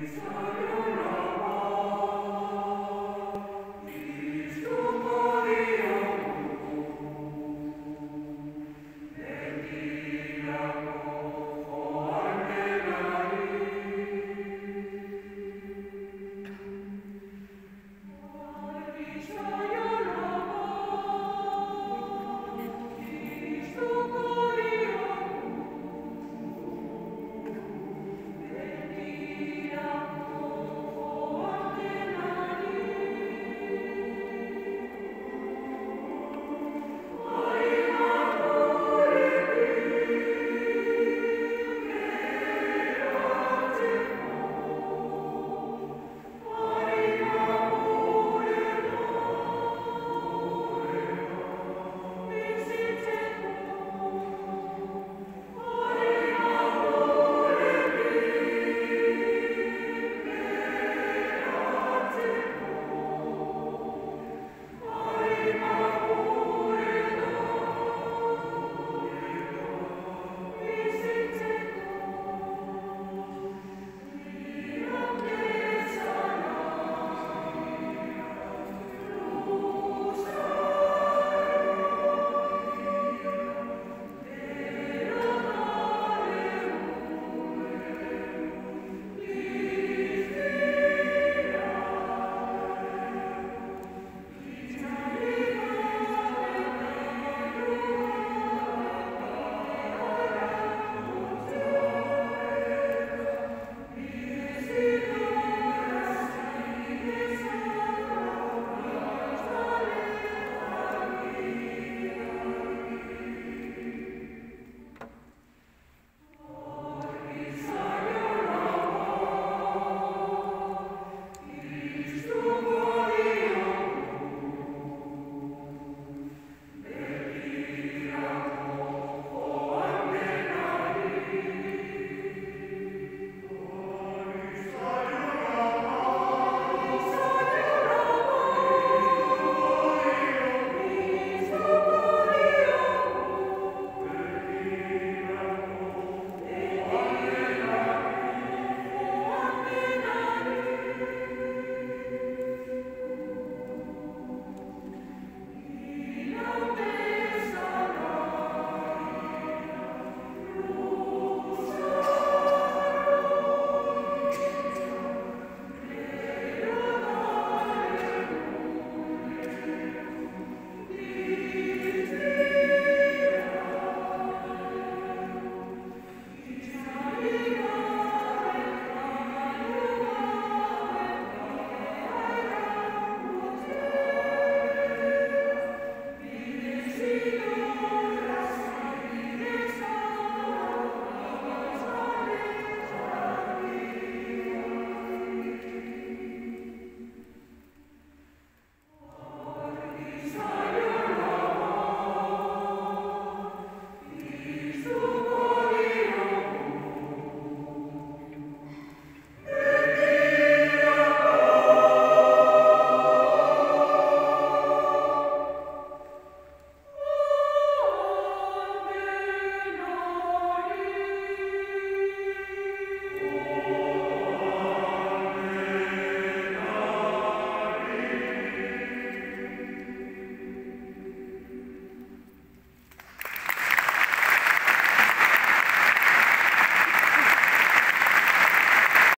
Jesus.